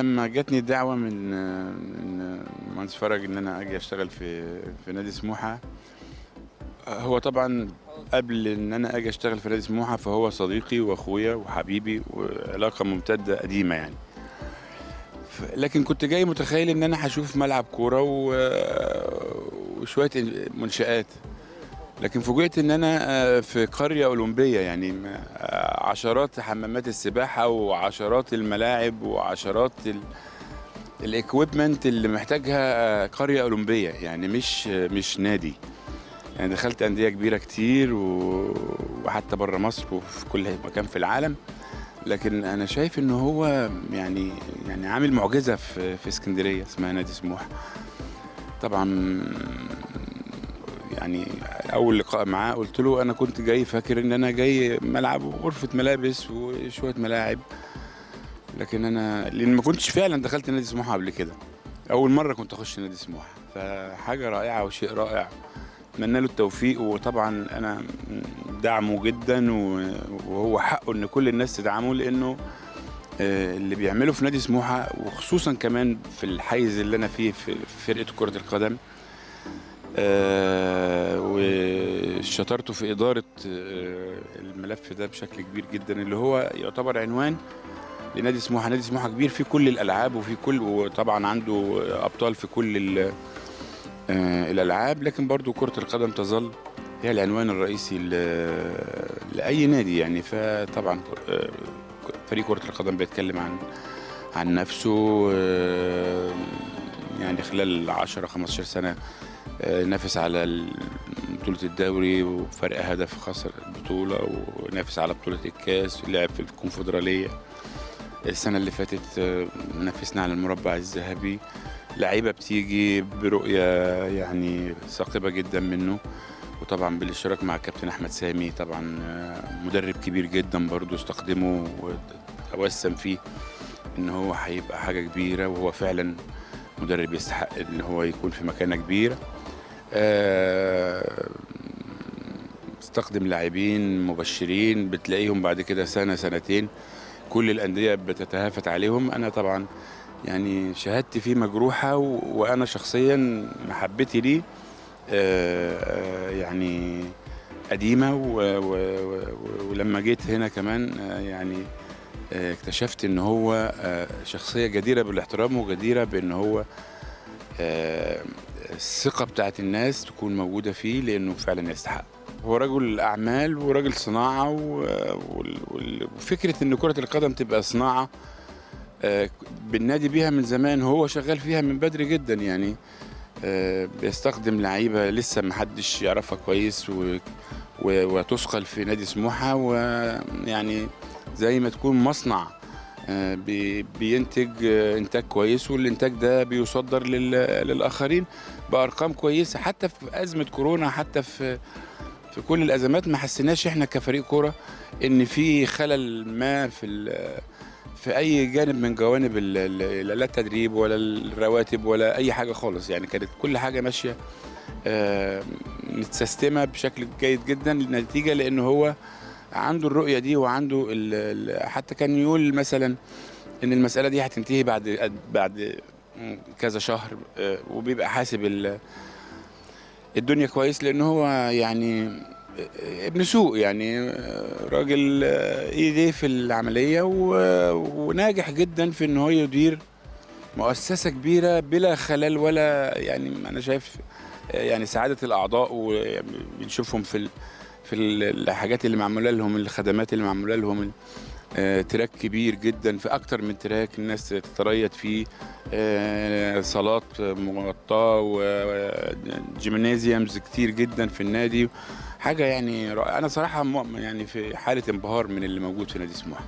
لما جاتني الدعوه من من المهندس فرج إن أنا أجي أشتغل في في نادي سموحة. هو طبعا قبل إن أنا أجي أشتغل في نادي سموحة فهو صديقي وأخويا وحبيبي وعلاقة ممتدة قديمة يعني. لكن كنت جاي متخيل إن أنا هشوف ملعب كورة وشوية منشآت. لكن فوجئت إن أنا آه، في قرية أولمبية يعني عشرات حمامات السباحة وعشرات الملاعب وعشرات ال... الاكويبمنت اللي محتاجها آه، قرية أولمبية. يعني مش مش نادي. يعني دخلت أندية كبيرة كتير و... وحتى بره مصر وفي كل مكان في العالم. لكن أنا شايف إن هو يعني يعني عامل معجزة في في اسكندرية اسمها نادي سموحة. طبعا يعني أول لقاء معاه قلت له أنا كنت جاي فاكر إن أنا جاي ملعب وغرفه ملابس وشوية ملاعب لكن أنا لأن ما كنتش فعلا دخلت نادي سموحة قبل كده. أول مرة كنت أخش نادي سموحة. فحاجة رائعة وشيء رائع. أتمنى له التوفيق. وطبعا أنا دعمه جدا وهو حقه إن كل الناس تدعمه لأنه آه، اللي بيعمله في نادي سموحة وخصوصا كمان في الحيز اللي أنا فيه في فرقة كرة القدم وشطارته في إدارة آه، الملف ده بشكل كبير جدا اللي هو يعتبر عنوان لنادي سموحة. نادي سموحة كبير في كل الألعاب وفي كل وطبعا عنده أبطال في كل آه، الألعاب. لكن برضو كرة القدم تظل هي العنوان الرئيسي ل- لأي نادي يعني. فطبعا آه، فريق كرة القدم بيتكلم عن عن نفسه آه، يعني خلال 10 15 سنة آه، نافس على بطولة الدوري وفرق هدف خسر البطولة ونافس على بطولة الكاس لعب في الكونفدرالية. السنة اللي فاتت آه، نافسنا على المربع الذهبي. لعيبة بتيجي برؤية يعني ثاقبة جدا منه. وطبعا بالاشتراك مع الكابتن أحمد سامي طبعا آه، مدرب كبير جدا برضو استخدمه وتوسم فيه إن هو هيبقى حاجة كبيرة. وهو فعلا مدرب يستحق إن هو يكون في مكانة كبيرة. آه، استخدم لاعبين مبشرين بتلاقيهم بعد كده سنة سنتين كل الأندية بتتهافت عليهم. أنا طبعا يعني شهادتي فيه مجروحة و- وأنا شخصيا محبتي ليه آه، آه، يعني و- ولما جيت هنا كمان آه، يعني آه، اكتشفت إن هو آه، شخصية جديرة بالاحترام وجديرة بإن هو الثقة بتاعت الناس تكون موجودة فيه لأنه فعلا يستحق. هو رجل أعمال ورجل صناعة و- وال- وال- وفكرة إن كرة القدم تبقى صناعة آه، بالنادي بيها من زمان هو شغال فيها من بدري جدا يعني آه، بيستخدم لعيبة لسه محدش يعرفها كويس وتثقل في نادي سموحة ويعني زي ما تكون مصنع. بينتج آه، إنتاج كويس والإنتاج ده بيصدر لل- للآخرين بأرقام كويسة. حتى في أزمة كورونا حتى في في كل الأزمات ما حسيناش إحنا كفريق كورة إن في خلل ما في في أي جانب من جوانب لا التدريب ولا الرواتب ولا أي حاجة خالص. يعني كانت كل حاجة ماشية آه، متسيستمة بشكل جيد جدا النتيجه لأن هو عنده الرؤية دي وعنده حتى كان يقول مثلا إن المسألة دي هتنتهي بعد بعد كذا شهر آه، وبيبقى حاسب ال- الدنيا كويس لأن هو يعني آه، ابن سوق يعني آه، راجل ايديه في العملية وناجح جدا في إن هو يدير مؤسسة كبيرة بلا خلل ولا يعني أنا شايف يعني سعادة الأعضاء وبنشوفهم في في ال- الحاجات اللي معمولة لهم الخدمات اللي معمولة لهم آه، تراك كبير جدا في أكتر من تراك الناس تتريث فيه. آه، صالات مغطاة وجيمنازيومز كتير جدا في النادي. حاجة يعني رائعة. أنا صراحة يعني في حالة انبهار من اللي موجود في نادي سموحة.